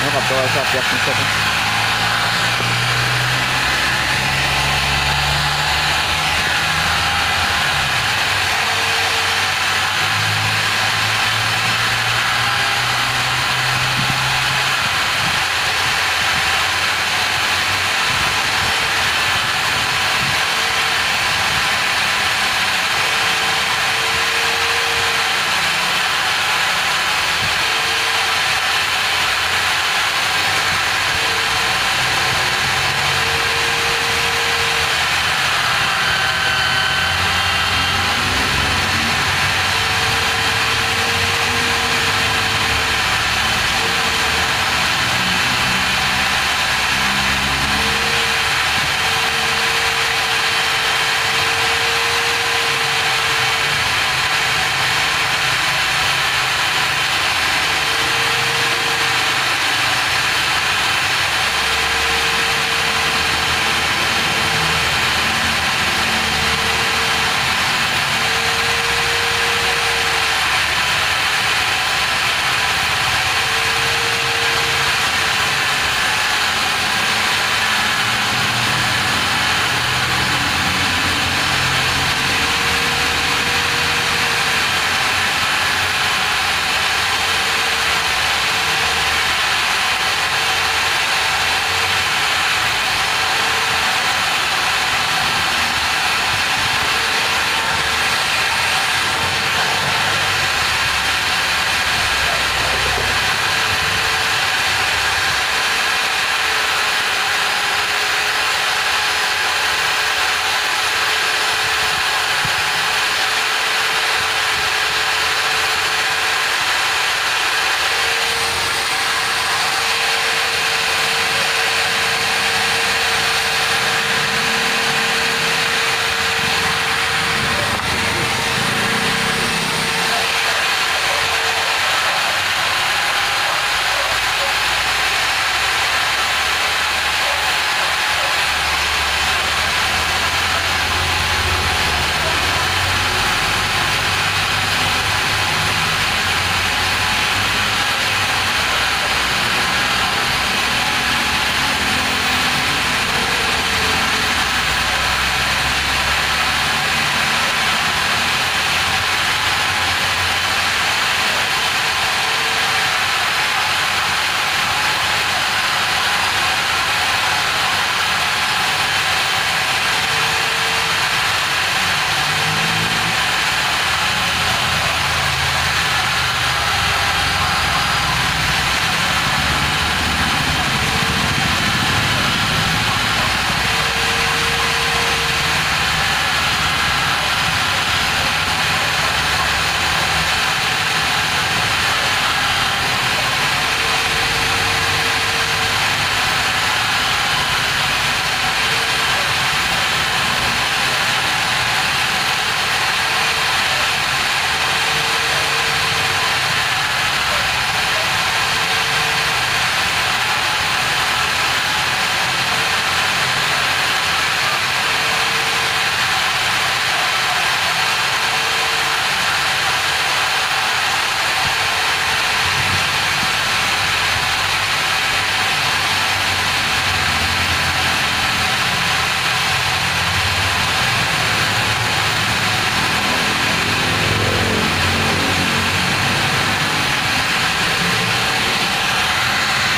Não, rapaz, essa peça não